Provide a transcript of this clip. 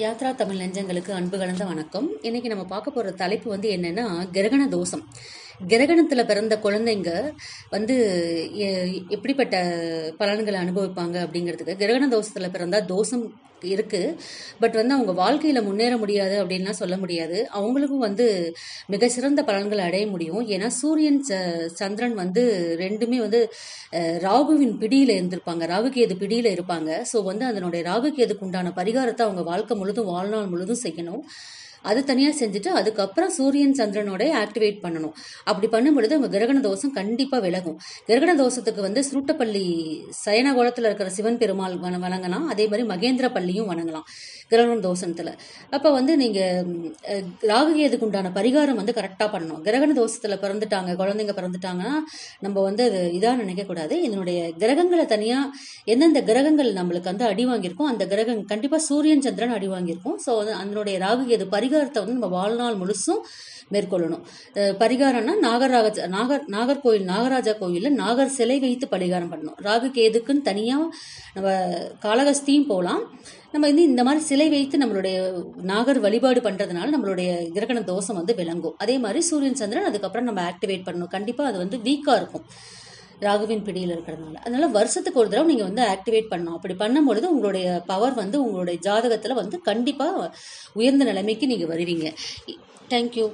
யாத்ரா தமிழ் நெஞ்சங்களுக்கு அன்பு கலந்த வணக்கம். இன்னைக்கு நம்ம பார்க்க போகிற தலைப்பு வந்து என்னன்னா கிரகண தோஷம். கிரகணத்தில் பிறந்த குழந்தைங்க வந்து எ- எப்படிப்பட்ட பலன்களை அனுபவிப்பாங்க அப்படிங்கிறதுக்கு கிரகண தோஷத்தில் பிறந்தா தோஷம் இருக்கு. பட் வந்து அவங்க வாழ்க்கையில் முன்னேற முடியாது அப்படின்லாம் சொல்ல முடியாது. அவங்களுக்கும் வந்து மிக சிறந்த பலன்களை அடைய முடியும். ஏன்னா சூரியன் ச- சந்திரன் வந்து ரெண்டுமே வந்து ராகுவின் பிடியில் இருந்திருப்பாங்க. ராகுகேது பிடியில் இருப்பாங்க. ஸோ வந்து அதனுடைய ராகுகேதுக்கு உண்டான பரிகாரத்தை அவங்க வாழ்க்கை முழுதும் வாழ்நாள் முழுதும் செய்யணும். அது தனியாக செஞ்சுட்டு அதுக்கப்புறம் சூரியன் சந்திரனோட ஆக்டிவேட் பண்ணணும். அப்படி பண்ணும் பொழுது அவங்க கிரகண தோஷம் கண்டிப்பாக விலகும். கிரகண தோஷத்துக்கு வந்து சுருட்டப்பள்ளி சயனகோலத்தில் இருக்கிற சிவன் பெருமாள் வண வணங்கலாம். அதே மாதிரி மகேந்திர பள்ளியும் வணங்கலாம் கிரகண தோஷத்தில். அப்போ வந்து நீங்கள் ராகுகேதுக்கு உண்டான பரிகாரம் வந்து கரெக்டாக பண்ணணும். கிரகண தோஷத்தில் பிறந்துட்டாங்க குழந்தைங்க பிறந்துட்டாங்கன்னா நம்ம வந்து அது இதாக நினைக்கக்கூடாது இதனுடைய கிரகங்களை தனியாக எந்தெந்த கிரகங்கள் நம்மளுக்கு வந்து அடி வாங்கியிருக்கோம் அந்த கிரகம் கண்டிப்பாக சூரியன் சந்திரன் அடி வாங்கியிருக்கும். ஸோ அதனுடைய ராகுகேது பரிகாரத்தை வந்து நம்ம வாழ்நாள் முழுசும் மேற்கொள்ளணும். பரிகாரம்னா நாகராஜ நாகர் நாகர்கோயில் நாகராஜா கோயிலில் நாகர் சிலை வைத்து பரிகாரம் பண்ணணும். ராகு கேதுக்குன்னு தனியாக நம்ம காளகஸ்தியும் போகலாம் நம்ம வந்து இந்த மாதிரி சிலை வைத்து நம்மளுடைய நாகர் வழிபாடு பண்ணுறதுனால நம்மளுடைய கிரகண தோஷம் வந்து விளங்கும். அதே மாதிரி சூரியன் சந்திரன் அதுக்கப்புறம் நம்ம ஆக்டிவேட் பண்ணணும். கண்டிப்பாக அது வந்து வீக்காக இருக்கும். ராகுவின் பிடியில் இருக்கிறதுனால. அதனால வருஷத்துக்கு ஒரு தடவை நீங்கள் வந்து ஆக்டிவேட் பண்ணணும். அப்படி பண்ணும்பொழுது உங்களுடைய பவர் வந்து உங்களுடைய ஜாதகத்தில் வந்து கண்டிப்பாக உயர்ந்த நிலைமைக்கு நீங்கள் வருவீங்க. தேங்க்யூ